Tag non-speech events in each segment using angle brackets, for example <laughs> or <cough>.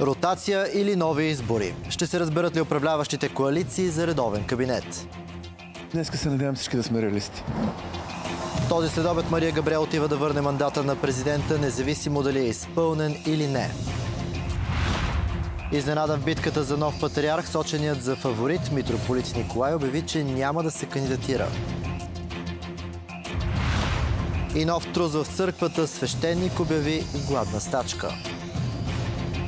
Ротация или нови избори? Ще се разберат ли управляващите коалиции за редовен кабинет? Днеска се надявам всички да сме реалисти. Този следобед Мария Габриел отива да върне мандата на президента, независимо дали е изпълнен или не. Изненада в битката за нов патриарх, соченият за фаворит митрополит Николай обяви, че няма да се кандидатира. И нов труз в църквата свещеник обяви гладна стачка.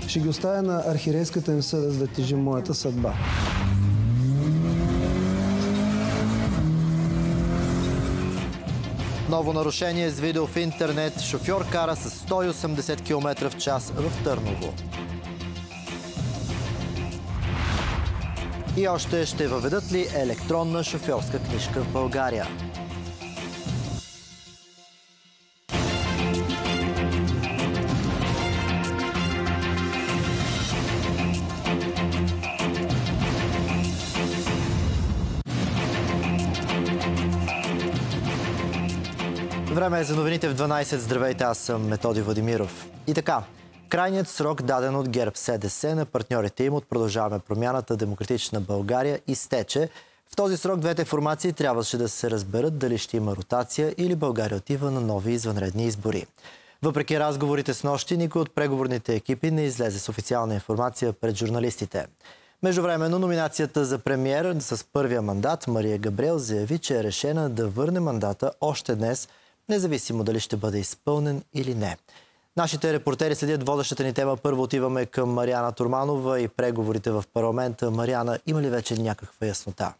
Ще ги оставя на архирейската им съвест да тежи моята съдба. Ново нарушение с видео в интернет. Шофьор кара с 180 км в час в Търново. И още ще въведат ли електронна шофьорска книжка в България? Време е за новините в 12. Здравейте, аз съм Методи Владимиров. И така, крайният срок, даден от ГЕРБ СДС на партньорите им от Продължаваме промяната Демократична България, изтече. В този срок двете формации трябваше да се разберат дали ще има ротация или България отива на нови извънредни избори. Въпреки разговорите с нощи, никой от преговорните екипи не излезе с официална информация пред журналистите. Междувременно номинацията за премьер с първия мандат Мария Габриел заяви, че е решена да върне мандата още днес – независимо дали ще бъде изпълнен или не. Нашите репортери следят водещата ни тема. Първо отиваме към Мариана Турманова и преговорите в парламента. Мариана, има ли вече някаква яснота?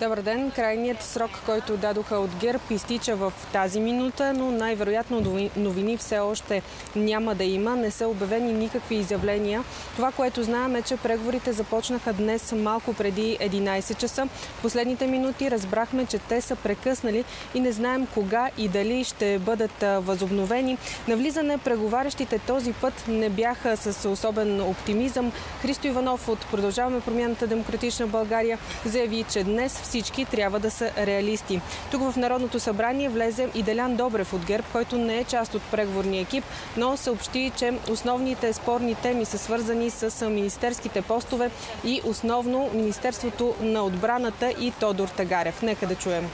Добър ден. Крайният срок, който дадоха от ГЕРБ, изтича в тази минута, но най-вероятно новини все още няма да има. Не са обявени никакви изявления. Това, което знаем е, че преговорите започнаха днес малко преди 11 часа. Последните минути разбрахме, че те са прекъснали и не знаем кога и дали ще бъдат възобновени. На влизане преговарящите този път не бяха с особен оптимизъм. Христо Иванов от Продължаваме промяната Демократична България заяви, че днес всички трябва да са реалисти. Тук в Народното събрание влезе и Делян Добрев от ГЕРБ, който не е част от преговорния екип, но съобщи, че основните спорни теми са свързани с министерските постове и основно Министерството на отбраната и Тодор Тагарев. Нека да чуем.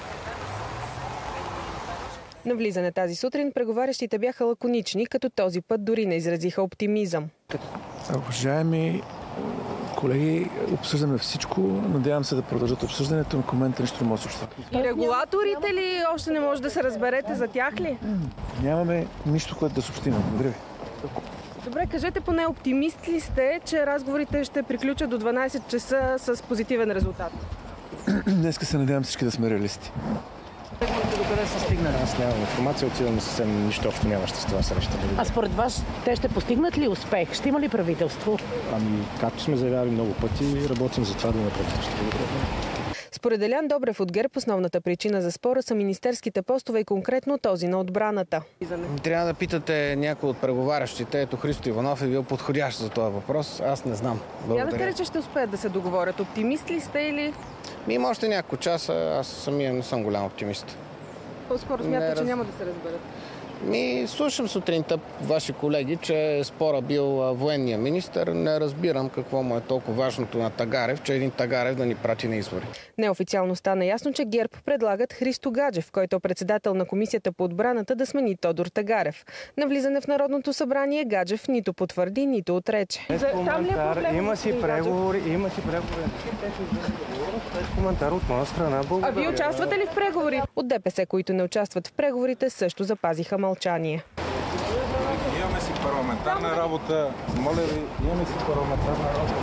На влизане тази сутрин преговарящите бяха лаконични, като този път дори не изразиха оптимизъм. Уважаеми Колеги, обсъждаме всичко. Надявам се да продължат обсъждането. Към момента нищо не може да съобща. И регулаторите ли още не може да се разберете за тях ли? Нямаме нищо, което да съобщим. Благодаря ви. Добре, кажете поне оптимист ли сте, че разговорите ще приключат до 12 часа с позитивен резултат? <clears throat> Днеска се надявам всички да сме реалисти. До къде са стигнали? Аз нямам информация, отивам съвсем нищо общо нямащо с това среща. А според вас те ще постигнат ли успех? Ще има ли правителство? Ами, както сме заявяли много пъти, работим за това да има правителство. Според Делян Добрев от ГЕРБ основната причина за спора са министерските постове и конкретно този на отбраната. Трябва да питате някой от преговарящите. Ето Христо Иванов е бил подходящ за този въпрос. Аз не знам. Вярвате ли, че ще успеят да се договорят? Оптимист ли сте или... Ми има още няколко часа. Аз самия не съм голям оптимист. По-скоро смятате, че няма да се разберат. Ми, слушам сутринта ваши колеги, че спора бил военния министр. Не разбирам какво му е толкова важното на Тагарев, че един Тагарев да ни прати на избори. Неофициално стана ясно, че ГЕРБ предлагат Христо Гаджев, който е председател на комисията по отбраната, да смени Тодор Тагарев. На влизане в Народното събрание Гаджев нито потвърди, нито отрече. Без коментар, има си преговори, има си преговори. Без коментар от моя страна. Благодаря. А вие участвате ли в преговори? От ДПС, които не участват в преговорите, също запазиха мълчание. Имаме си парламентарна работа. Моля ви, имаме си парламентарна работа.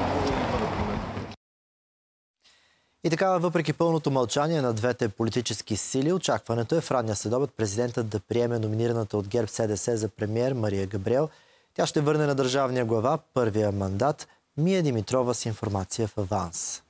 И така, въпреки пълното мълчание на двете политически сили, очакването е в ранния следобед президентът да приеме номинираната от ГЕРБ СДС за премьер Мария Габриел. Тя ще върне на държавния глава първия мандат. Мия Димитрова с информация в аванс.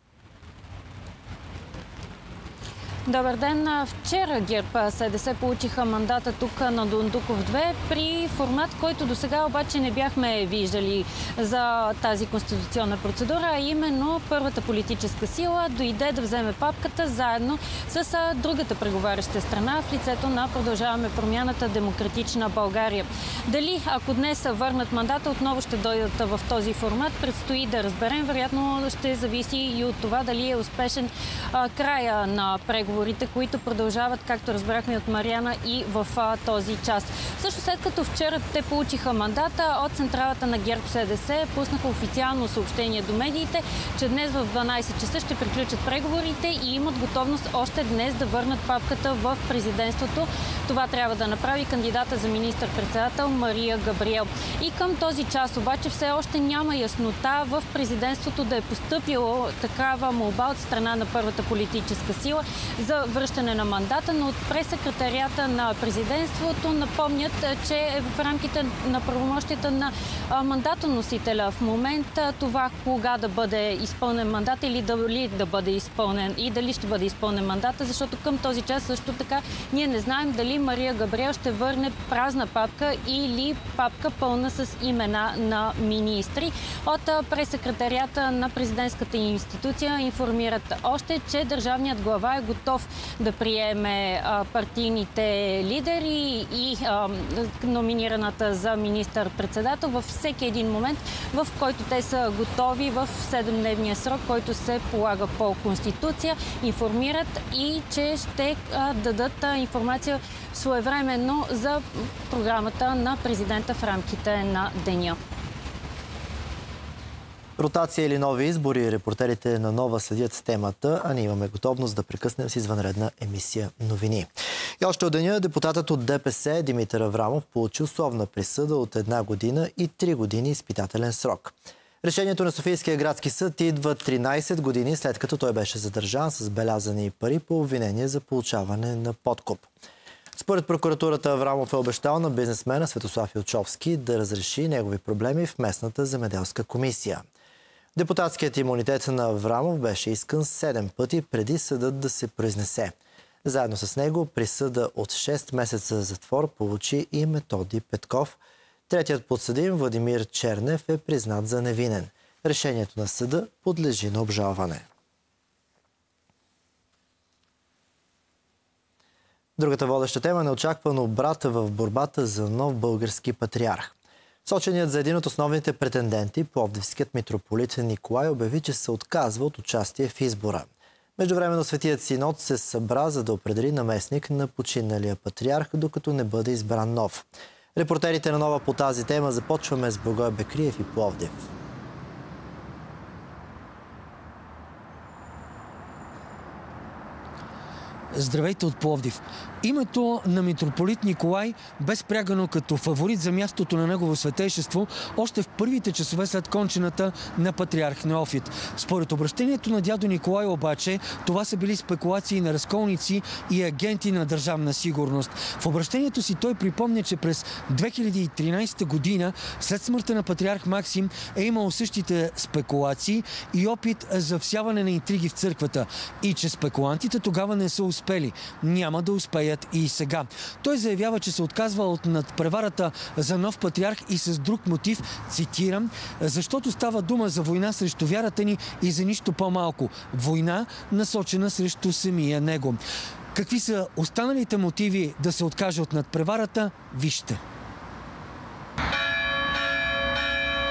Добър ден. Вчера ГЕРБ СДС получиха мандата тук на Дундуков 2 при формат, който до сега обаче не бяхме виждали за тази конституционна процедура, а именно първата политическа сила дойде да вземе папката заедно с другата преговаряща страна в лицето на Продължаваме промяната Демократична България. Дали ако днес върнат мандата, отново ще дойдат в този формат, предстои да разберем. Вероятно ще зависи и от това дали е успешен края на преговорите преговорите, които продължават, както разбрахме от Мариана, и в този час. Също след като вчера те получиха мандата от централата на ГЕРБ СДС, пуснаха официално съобщение до медиите, че днес в 12 часа ще приключат преговорите и имат готовност още днес да върнат папката в президентството. Това трябва да направи кандидата за министър-председател Мария Габриел. И към този час обаче все още няма яснота в президентството да е поступило такава молба от страна на първата политическа сила за връщане на мандата, но от пресекретарията на президентството напомнят, че е в рамките на правомощията на мандатоносителя в момента това кога да бъде изпълнен мандат или дали да бъде изпълнен и дали ще бъде изпълнен мандата, защото към този час също така ние не знаем дали Мария Габриел ще върне празна папка или папка пълна с имена на министри. От пресекретарията на президентската институция информират още, че държавният глава е готов готов да приеме партийните лидери и номинираната за министър-председател във всеки един момент, в който те са готови в 7-дневния срок, който се полага по Конституция, информират и че ще дадат информация своевременно за програмата на президента в рамките на деня. Ротация или нови избори, репортерите на Нова следят темата, а ние имаме готовност да прекъснем с извънредна емисия новини. И още от деня депутатът от ДПС Димитър Аврамов получи условна присъда от една година и три години изпитателен срок. Решението на Софийския градски съд идва 13 години след като той беше задържан с белязани пари по обвинение за получаване на подкоп. Според прокуратурата Аврамов е обещал на бизнесмена Светослав Илчовски да разреши негови проблеми в местната земеделска комисия. Депутатският имунитет на Аврамов беше искан 7 пъти преди съдът да се произнесе. Заедно с него присъда от 6 месеца затвор получи и Методи Петков. Третият подсъдим Владимир Чернев е признат за невинен. Решението на съда подлежи на обжалване. Другата водеща тема е неочаквано обрата в борбата за нов български патриарх. Соченият за един от основните претенденти, пловдивският митрополит Николай обяви, че се отказва от участие в избора. Междувременно Светият Синод се събра, за да определи наместник на починалия патриарх, докато не бъде избран нов. Репортерите на Нова по тази тема започваме с Благой Бекриев и Пловдив. Здравейте от Пловдив. Името на митрополит Николай бе спрягано като фаворит за мястото на негово светейшество още в първите часове след кончината на патриарх Неофит. Според обращението на дядо Николай обаче, това са били спекулации на разколници и агенти на държавна сигурност. В обращението си той припомня, че през 2013 година, след смъртта на патриарх Максим, е имал същите спекулации и опит за всяване на интриги в църквата и че спекулантите тогава не са успели. Няма да успеят и сега. Той заявява, че се отказва от надпреварата за нов патриарх и с друг мотив, цитирам, защото става дума за война срещу вярата ни и за нищо по-малко. Война, насочена срещу самия него. Какви са останалите мотиви да се откаже от надпреварата? Вижте.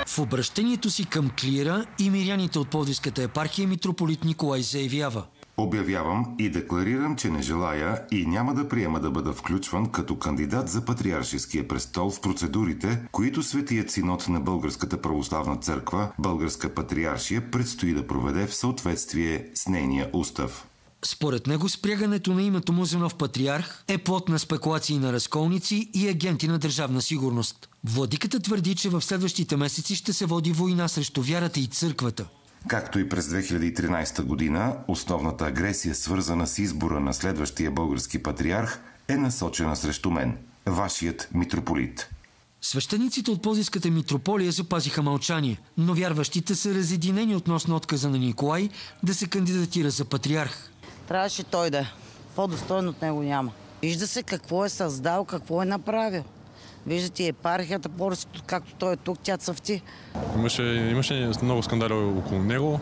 В обращението си към клира и миряните от Пловдивската епархия митрополит Николай заявява – Обявявам и декларирам, че не желая и няма да приема да бъда включван като кандидат за патриаршеския престол в процедурите, които Светият синод на Българската православна църква, Българска патриаршия, предстои да проведе в съответствие с нейния устав. Според него спрягането на името му за нов патриарх е плод на спекулации на разколници и агенти на държавна сигурност. Владиката твърди, че в следващите месеци ще се води война срещу вярата и църквата. Както и през 2013 година, основната агресия, свързана с избора на следващия български патриарх, е насочена срещу мен, вашият митрополит. Свещениците от Позиската митрополия запазиха мълчание, но вярващите са разединени относно отказа на Николай да се кандидатира за патриарх. Трябваше той да По-достойно от него няма. Вижда се какво е създал, какво е направил. Виждате епархията, Полското, както той е тук, тя цъфти. Имаше, имаше много скандали около него.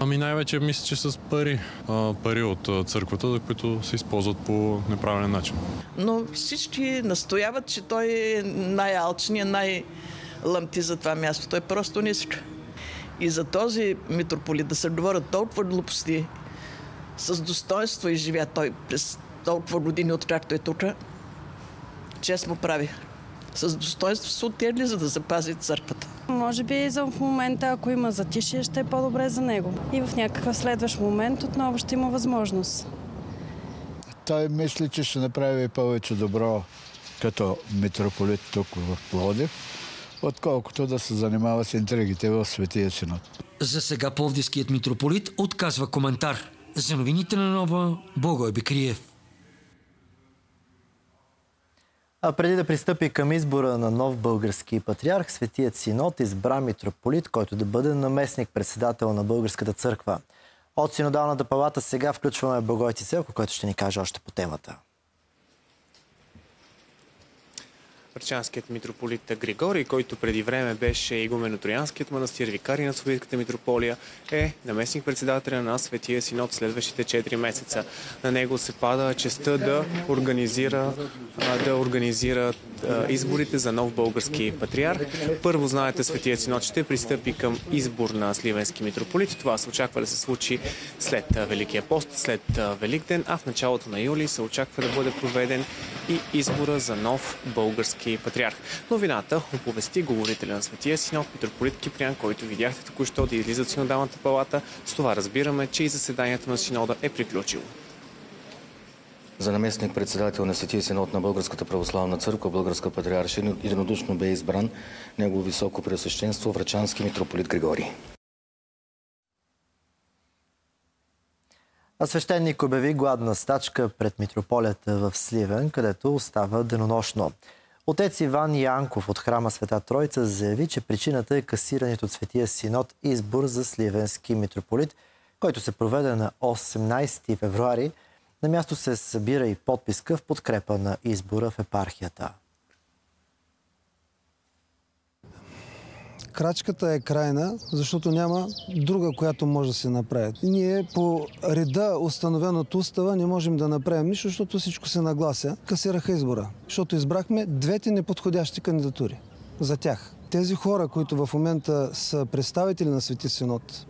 Ами най-вече мисля, че с пари. А, пари от църквата, които се използват по неправилен начин. Но всички настояват, че той е най-алчният, най-лъмти за това място. Той просто не иска. И за този митрополит да се говорят толкова глупости, с достоинство и живя той през толкова години, откакто е тук, чест му прави. С достоинство се отегли, за да запази църквата. Може би за в момента, ако има затишие, ще е по-добре за него. И в някакъв следващ момент отново ще има възможност. Той мисли, че ще направи повече добро като митрополит тук в Плодив, отколкото да се занимава с интригите в Светия Синод. За сега Пловдивският митрополит отказва коментар. За новините на Нова, Богой Бекриев. А преди да пристъпи към избора на нов български патриарх, Светият Синод избра митрополит, който да бъде наместник председател на Българската църква. От Синодалната палата сега включваме Богойци Селко, който ще ни каже още по темата. Врачанският митрополит Григорий, който преди време беше игумен на Троянският манастир, викари на Советската митрополия, е наместник председателя на Светия Синод следващите 4 месеца. На него се пада честа да организира, да организира изборите за нов български патриарх. Първо, знаете, Светия Синод ще пристъпи към избор на Сливенски митрополит. Това се очаква да се случи след Великия пост, след Великден, а в началото на юли се очаква да бъде проведен и избора за нов български патриарх. Новината оповести говорителя на Светия Синод, митрополит Кипрян, който видяхте току-що да излиза от Синодалната палата. С това разбираме, че и заседанието на Синода е приключило. За наместник председател на Светия Синод на Българската православна църква, Българска патриаршия, единодушно бе избран негово високо преосвещенство Врачански митрополит Григорий. А свещеник обяви гладна стачка пред митрополията в Сливен, където остава денонощно. Отец Иван Янков от храма Света Тройца заяви, че причината е касирането от Светия Синод избор за Сливенски митрополит, който се проведе на 18 февруари. На място се събира и подписка в подкрепа на избора в епархията. Крачката е крайна, защото няма друга, която може да се направи. Ние по реда, установен от устава, не можем да направим нищо, защото всичко се наглася. Касираха избора, защото избрахме двете неподходящи кандидатури за тях. Тези хора, които в момента са представители на Свети Синод,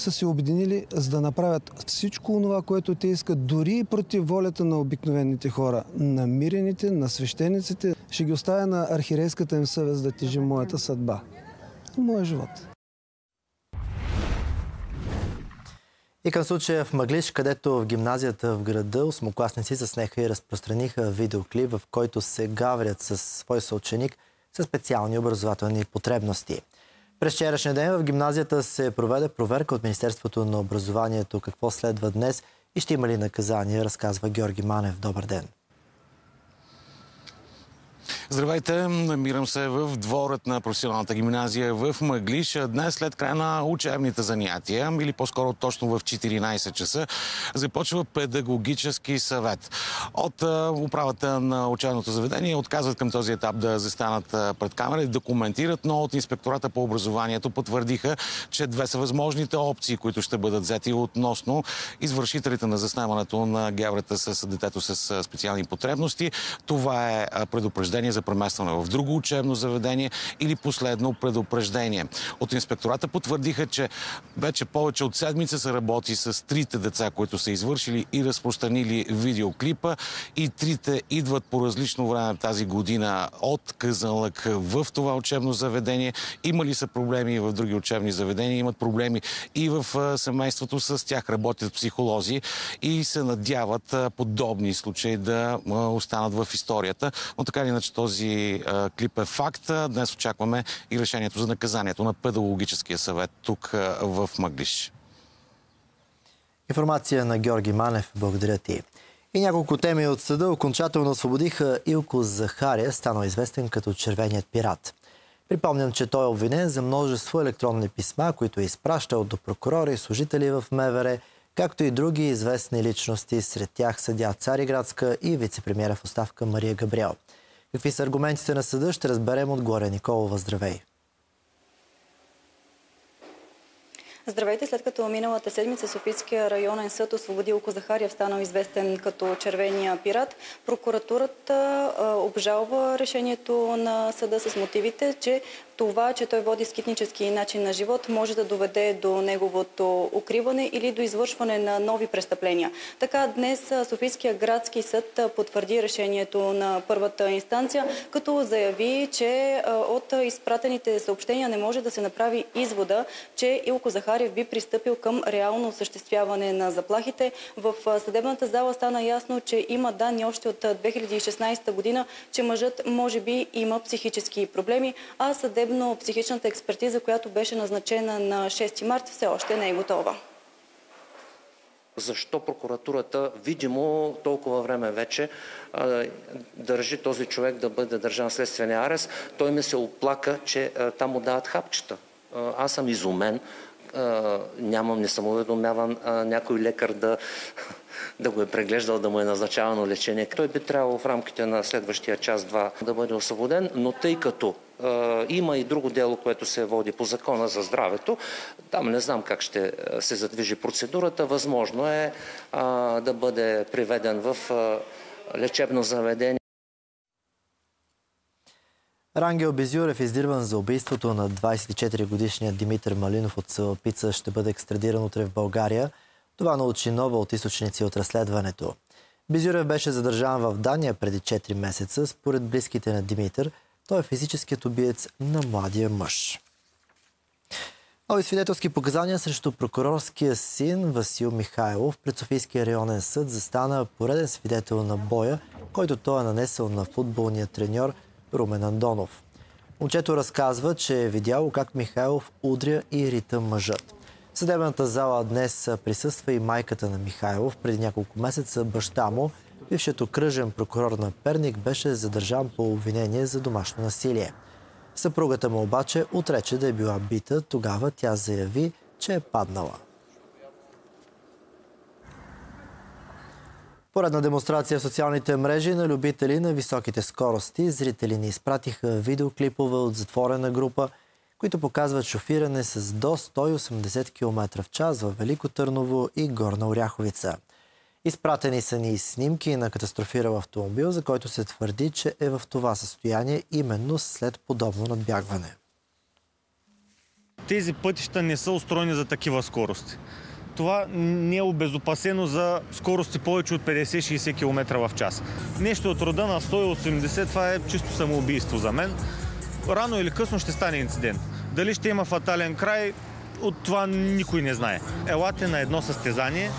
са се обединили за да направят всичко това, което те искат, дори и против волята на обикновените хора, на мирените, на свещениците. Ще ги оставя на архирейската им съвест да тежи моята съдба. Моя живот. И към случая в Мъглиш, където в гимназията в града осмокласници заснеха и разпространиха видеоклип, в който се гаврят с свой съученик със специални образователни потребности. През вчерашния ден в гимназията се проведе проверка от Министерството на образованието какво следва днес и ще има ли наказание, разказва Георги Манев. Добър ден! Здравейте, намирам се в дворът на професионалната гимназия в Мъглиш. Днес след края на учебните занятия, или по-скоро точно в 14 часа, започва педагогически съвет. От управата на учебното заведение отказват към този етап да застанат пред камера и да коментират, но от инспектората по образованието потвърдиха, че две са възможните опции, които ще бъдат взети относно извършителите на заснемането на геврата с детето с специални потребности. Това е предупреждение за преместване в друго учебно заведение или последно предупреждение. От инспектората потвърдиха, че вече повече от седмица се работи с трите деца, които са извършили и разпространили видеоклипа и трите идват по различно време тази година от Казанлък в това учебно заведение. Имали са проблеми в други учебни заведения, имат проблеми и в семейството с тях работят психолози и се надяват подобни случаи да останат в историята. Но така или иначе този а, клип е факт. Днес очакваме и решението за наказанието на педагогическия съвет тук а, в Мъглиш. Информация на Георги Манев. Благодаря ти. И няколко теми от съда окончателно освободиха Илко Захария, станал известен като Червеният пират. Припомням, че той е обвинен за множество електронни писма, които е изпращал до прокурори и служители в МВР както и други известни личности, сред тях съдя Цариградска и вице-премьера в оставка Мария Габриел. Какви са аргументите на съда, ще разберем от Горе Николова. Здравей! Здравейте, след като миналата седмица Софийския районен съд освободи Око Захариев, станал известен като червения пират, прокуратурата обжалва решението на съда с мотивите, че това, че той води скитнически начин на живот, може да доведе до неговото укриване или до извършване на нови престъпления. Така днес Софийския градски съд потвърди решението на първата инстанция, като заяви, че от изпратените съобщения не може да се направи извода, че Илко Захарев би пристъпил към реално осъществяване на заплахите. В съдебната зала стана ясно, че има данни още от 2016 година, че мъжът може би има психически проблеми, а съдебната съдебно-психичната експертиза, която беше назначена на 6 март, все още не е готова. Защо прокуратурата, видимо, толкова време вече държи този човек да бъде държан следствения арест? Той ми се оплака, че там му дават хапчета. Аз съм изумен. Нямам, не съм уведомяван някой лекар да <laughs> да го е преглеждал, да му е назначавано лечение. Той би трябвало в рамките на следващия час-два да бъде освободен, но тъй като има и друго дело, което се води по закона за здравето, там не знам как ще се задвижи процедурата. Възможно е е да бъде приведен в лечебно заведение. Рангел Безюрев, издирван за убийството на 24-годишния Димитър Малинов от Пица, ще бъде екстрадиран утре в България. Това научи нова от източници от разследването. Бизюрев беше задържан в Дания преди 4 месеца. Според близките на Димитър, той е физическият убиец на младия мъж. Нови свидетелски показания срещу прокурорския син Васил Михайлов пред Софийския районен съд застана пореден свидетел на боя, който той е нанесъл на футболния треньор Румен Андонов. Момчето разказва, че е видяло как Михайлов удря и рита мъжът. В съдебната зала днес присъства и майката на Михайлов. Преди няколко месеца баща му, бившият окръжен прокурор на Перник, беше задържан по обвинение за домашно насилие. Съпругата му обаче отрече да е била бита. Тогава тя заяви, че е паднала. Поредна демонстрация в социалните мрежи на любители на високите скорости. Зрители ни изпратиха видеоклипове от затворена група – които показват шофиране с до 180 км в час в Велико Търново и Горна Оряховица. Изпратени са ни снимки на катастрофирал автомобил, за който се твърди, че е в това състояние именно след подобно надбягване. Тези пътища не са устроени за такива скорости. Това не е обезопасено за скорости повече от 50-60 км в час. Нещо от рода на 180, това е чисто самоубийство за мен рано или късно ще стане инцидент. Дали ще има фатален край, от това никой не знае. Елате на едно състезание,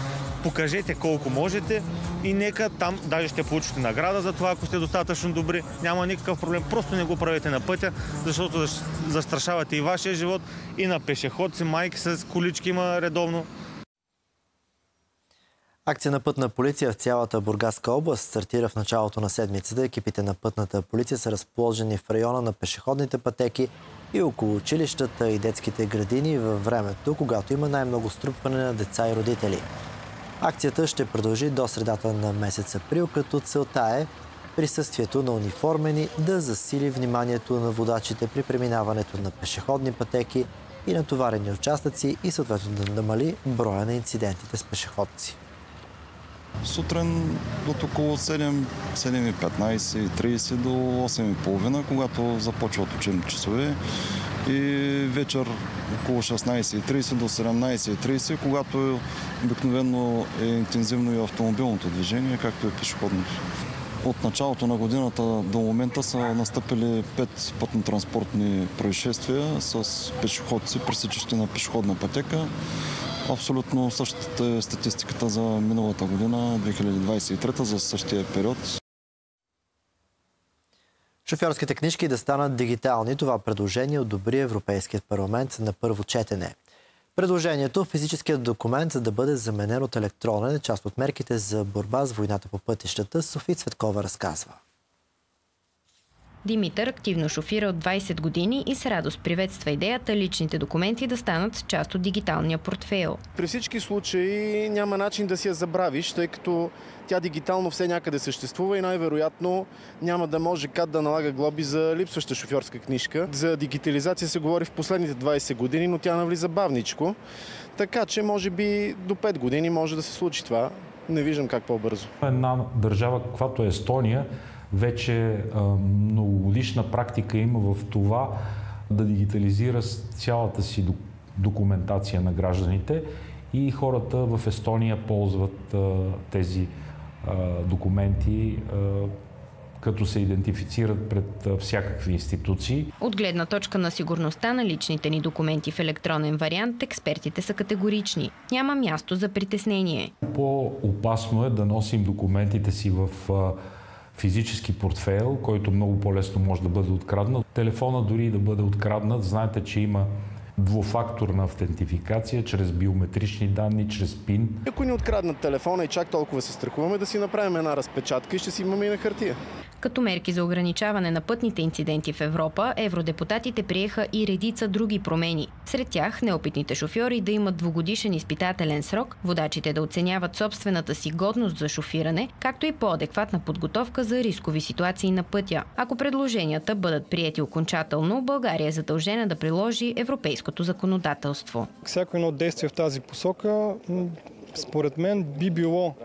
покажете колко можете и нека там, даже ще получите награда за това, ако сте достатъчно добри. Няма никакъв проблем. Просто не го правете на пътя, защото застрашавате и вашия живот, и на пешеходци, майки с колички има редовно. Акция на пътна полиция в цялата Бургаска област стартира в началото на седмицата. Екипите на пътната полиция са разположени в района на пешеходните пътеки и около училищата и детските градини във времето, когато има най-много струпване на деца и родители. Акцията ще продължи до средата на месец април, като целта е присъствието на униформени да засили вниманието на водачите при преминаването на пешеходни пътеки и натоварени участъци и съответно да намали броя на инцидентите с пешеходци. Сутрин от около 7, 7.15 и 30 до 8.30, когато започват учебни часове и вечер около 16.30 до 17.30, когато обикновено е интензивно и автомобилното движение, както и пешеходното. От началото на годината до момента са настъпили пет пътно-транспортни происшествия с пешеходци, пресичащи на пешеходна пътека. Абсолютно същата е статистиката за миналата година, 2023, за същия период. Шофьорските книжки да станат дигитални. Това предложение одобри Европейският парламент на първо четене. Предложението физическият документ да бъде заменен от електронен е част от мерките за борба с войната по пътищата. Софи Цветкова разказва. Димитър активно шофира от 20 години и с радост приветства идеята личните документи да станат част от дигиталния портфейл. При всички случаи няма начин да си я забравиш, тъй като тя дигитално все някъде съществува и най-вероятно няма да може КАТ да налага глоби за липсваща шофьорска книжка. За дигитализация се говори в последните 20 години, но тя навлиза бавничко. Така че може би до 5 години може да се случи това. Не виждам как по-бързо. Една държава, каквато е Естония, вече многогодишна практика има в това да дигитализира цялата си документация на гражданите и хората в Естония ползват тези документи като се идентифицират пред всякакви институции. От гледна точка на сигурността на личните ни документи в електронен вариант, експертите са категорични. Няма място за притеснение. По-опасно е да носим документите си в физически портфейл, който много по-лесно може да бъде откраднат. Телефона дори да бъде откраднат, знаете, че има двуфакторна автентификация чрез биометрични данни, чрез ПИН. Ако ни откраднат телефона и чак толкова се страхуваме да си направим една разпечатка и ще си имаме и на хартия. Като мерки за ограничаване на пътните инциденти в Европа, евродепутатите приеха и редица други промени. Сред тях неопитните шофьори да имат двугодишен изпитателен срок, водачите да оценяват собствената си годност за шофиране, както и по-адекватна подготовка за рискови ситуации на пътя. Ако предложенията бъдат приети окончателно, България е задължена да приложи европейското законодателство. Всяко едно действие в тази посока според мен би било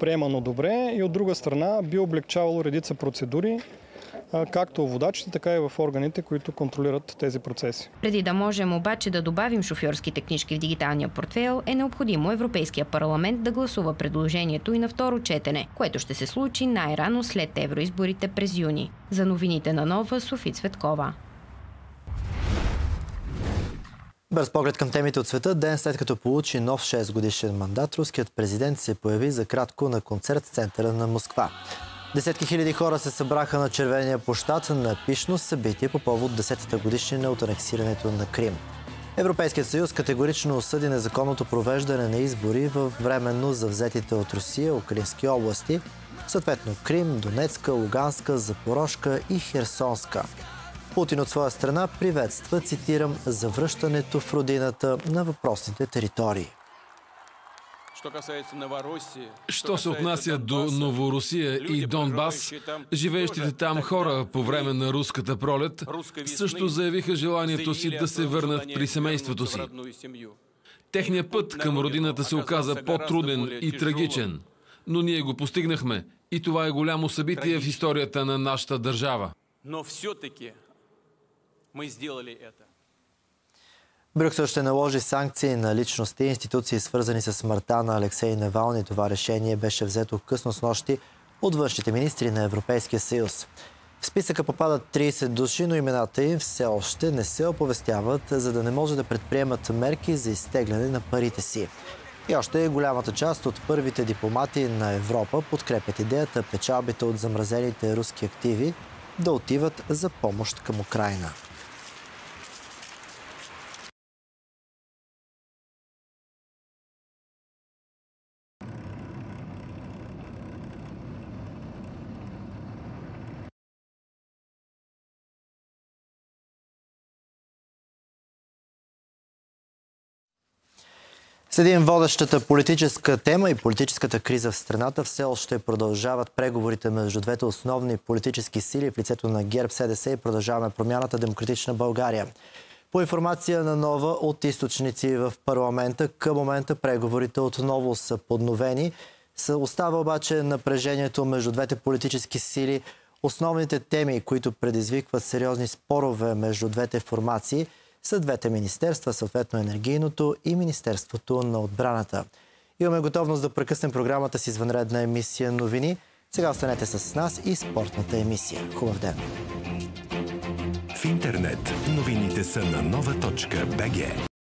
приемано добре и от друга страна би облегчавало редица процедури, както водачите, така и в органите, които контролират тези процеси. Преди да можем обаче да добавим шофьорските книжки в дигиталния портфейл, е необходимо Европейския парламент да гласува предложението и на второ четене, което ще се случи най-рано след евроизборите през юни. За новините на Нова, Софи Цветкова. Бърз поглед към темите от света. Ден след като получи нов 6 годишен мандат, руският президент се появи за кратко на концерт в центъра на Москва. Десетки хиляди хора се събраха на червения площад на пишно събитие по повод 10-та годишнина от анексирането на Крим. Европейският съюз категорично осъди незаконното провеждане на избори в временно завзетите от Русия украински области, съответно Крим, Донецка, Луганска, Запорожка и Херсонска. Путин от своя страна приветства, цитирам, завръщането в родината на въпросните територии. Що се отнася до Новорусия и Донбас, живеещите там хора по време на руската пролет също заявиха желанието си да се върнат при семейството си. Техният път към родината се оказа по-труден и трагичен, но ние го постигнахме и това е голямо събитие в историята на нашата държава. Но все-таки мы сделали это. Брюксел ще наложи санкции на личности и институции, свързани с смъртта на Алексей Навални. Това решение беше взето късно с нощи от външните министри на Европейския съюз. В списъка попадат 30 души, но имената им все още не се оповестяват, за да не може да предприемат мерки за изтегляне на парите си. И още голямата част от първите дипломати на Европа подкрепят идеята печалбите от замразените руски активи да отиват за помощ към Украина. Следим водещата политическа тема и политическата криза в страната. Все още продължават преговорите между двете основни политически сили в лицето на ГЕРБ, СДС и продължаваме промяната Демократична България. По информация на нова от източници в парламента, към момента преговорите отново са подновени. Остава обаче напрежението между двете политически сили. Основните теми, които предизвикват сериозни спорове между двете формации – са двете министерства, съответно енергийното и Министерството на отбраната. Имаме готовност да прекъснем програмата с извънредна емисия новини. Сега останете с нас и спортната емисия. Хубав ден! В интернет новините са на нова точка БГ.